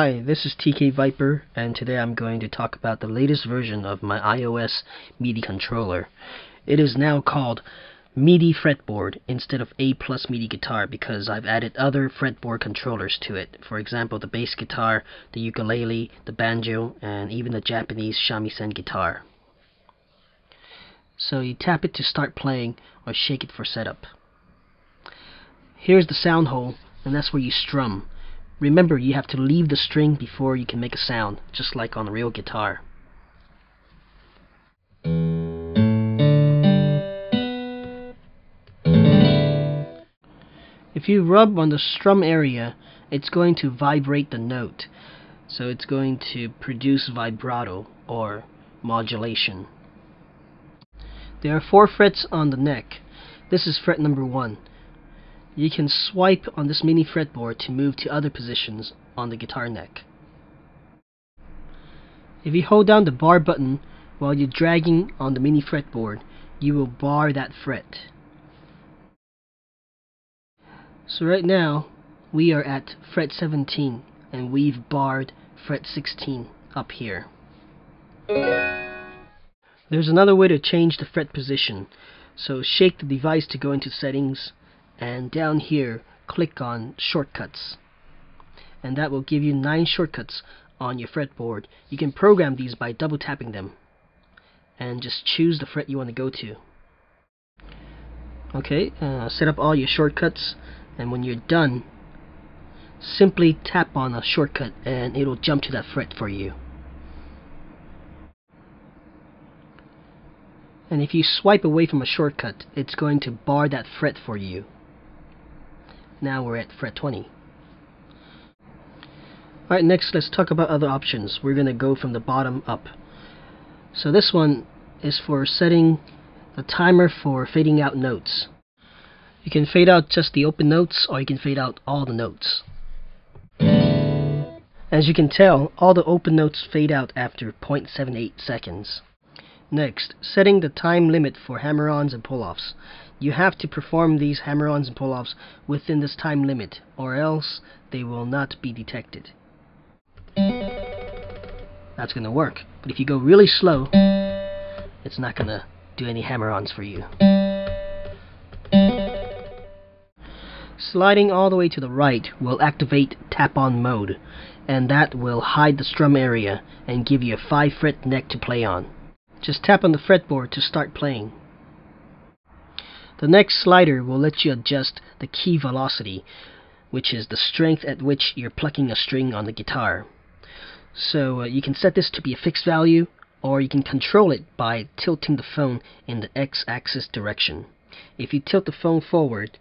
Hi, this is TK Viper, and today I'm going to talk about the latest version of my iOS MIDI controller. It is now called MIDI Fretboard instead of A plus MIDI guitar because I've added other fretboard controllers to it. For example, the bass guitar, the ukulele, the banjo, and even the Japanese shamisen guitar. So you tap it to start playing or shake it for setup. Here's the sound hole, and that's where you strum. Remember, you have to leave the string before you can make a sound, just like on a real guitar. If you rub on the strum area, it's going to vibrate the note. So it's going to produce vibrato or modulation. There are four frets on the neck. This is fret number one. You can swipe on this mini fretboard to move to other positions on the guitar neck. If you hold down the bar button while you're dragging on the mini fretboard, you will bar that fret. So right now, we are at fret 17, and we've barred fret 16 up here. There's another way to change the fret position. So shake the device to go into settings and down here click on shortcuts. And that will give you nine shortcuts on your fretboard. You can program these by double tapping them. And just choose the fret you want to go to. Okay uh, set up all your shortcuts. And when you're done simply tap on a shortcut and it'll jump to that fret for you. And if you swipe away from a shortcut it's going to bar that fret for you now we're at fret 20. Alright, next let's talk about other options. We're going to go from the bottom up. So this one is for setting the timer for fading out notes. You can fade out just the open notes or you can fade out all the notes. As you can tell, all the open notes fade out after 0.78 seconds. Next, setting the time limit for hammer-ons and pull-offs. You have to perform these hammer-ons and pull-offs within this time limit, or else they will not be detected. That's going to work. But if you go really slow, it's not going to do any hammer-ons for you. Sliding all the way to the right will activate tap-on mode, and that will hide the strum area and give you a 5 fret neck to play on. Just tap on the fretboard to start playing. The next slider will let you adjust the key velocity, which is the strength at which you're plucking a string on the guitar. So uh, you can set this to be a fixed value, or you can control it by tilting the phone in the x-axis direction. If you tilt the phone forward,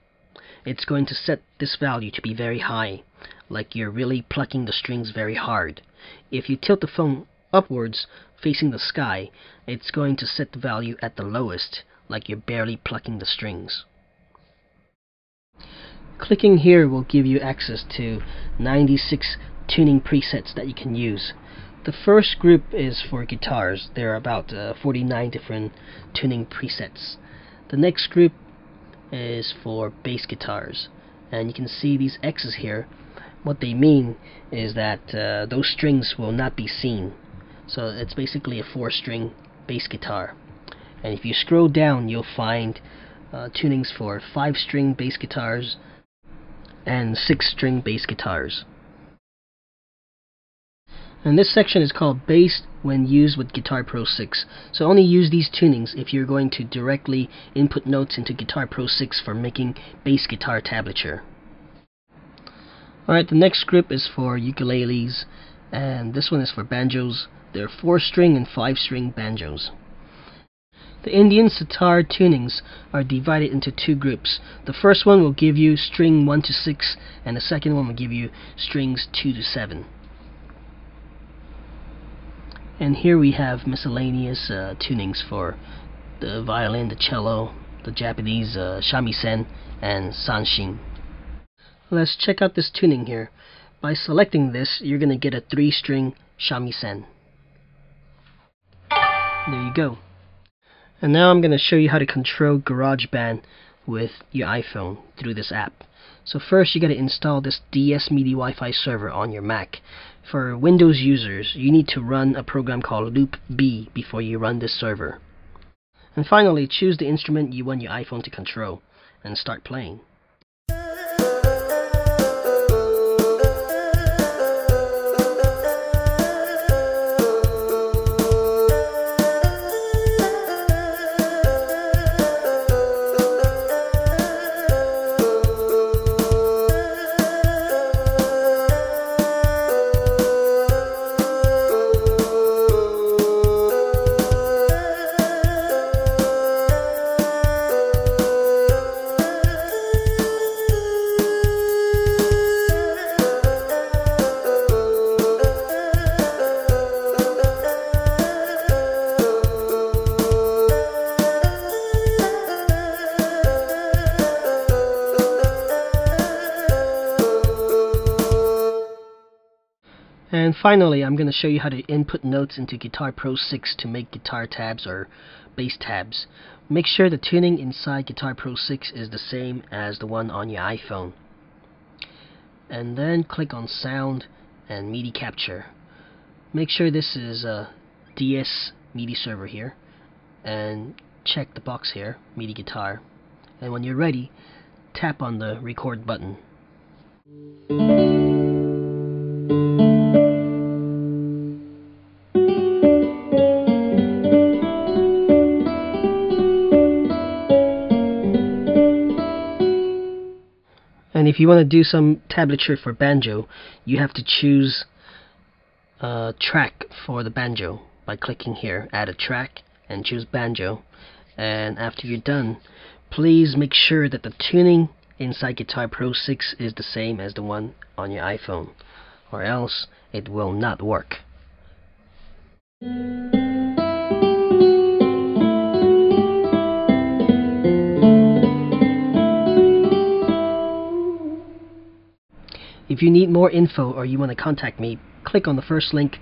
it's going to set this value to be very high, like you're really plucking the strings very hard. If you tilt the phone upwards facing the sky, it's going to set the value at the lowest, like you're barely plucking the strings. Clicking here will give you access to 96 tuning presets that you can use. The first group is for guitars. There are about uh, 49 different tuning presets. The next group is for bass guitars. And you can see these X's here. What they mean is that uh, those strings will not be seen so it's basically a four string bass guitar. And if you scroll down, you'll find uh, tunings for five string bass guitars and six string bass guitars. And this section is called bass when used with Guitar Pro 6. So only use these tunings if you're going to directly input notes into Guitar Pro 6 for making bass guitar tablature. Alright, the next group is for ukuleles, and this one is for banjos, there are 4-string and 5-string banjos. The Indian sitar tunings are divided into two groups. The first one will give you string 1 to 6 and the second one will give you strings 2 to 7. And here we have miscellaneous uh, tunings for the violin, the cello, the Japanese uh, shamisen, and sanshin. Let's check out this tuning here. By selecting this, you're going to get a 3-string shamisen. There you go. And now I'm going to show you how to control GarageBand with your iPhone through this app. So first you got to install this DS MIDI Wi-Fi server on your Mac. For Windows users, you need to run a program called Loop B before you run this server. And finally, choose the instrument you want your iPhone to control and start playing. And finally, I'm going to show you how to input notes into Guitar Pro 6 to make guitar tabs or bass tabs. Make sure the tuning inside Guitar Pro 6 is the same as the one on your iPhone. And then click on Sound and MIDI Capture. Make sure this is a DS MIDI server here. And check the box here, MIDI guitar. And when you're ready, tap on the record button. And if you want to do some tablature for banjo, you have to choose a track for the banjo by clicking here, add a track, and choose banjo. And after you're done, please make sure that the tuning inside Guitar Pro 6 is the same as the one on your iPhone, or else it will not work. If you need more info or you want to contact me, click on the first link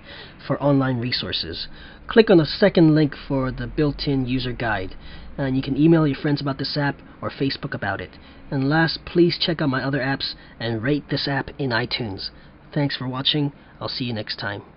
for online resources. Click on the second link for the built-in user guide. And you can email your friends about this app or Facebook about it. And last, please check out my other apps and rate this app in iTunes. Thanks for watching. I'll see you next time.